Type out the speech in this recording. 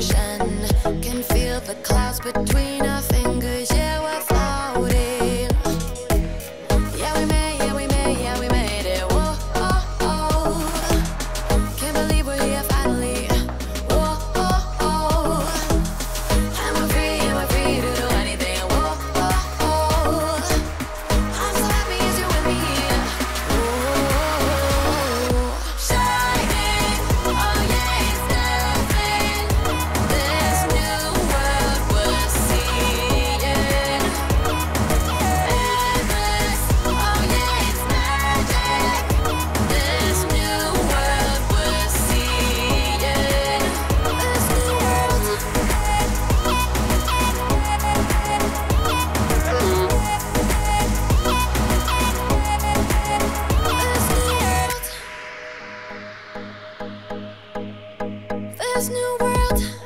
山 this new world.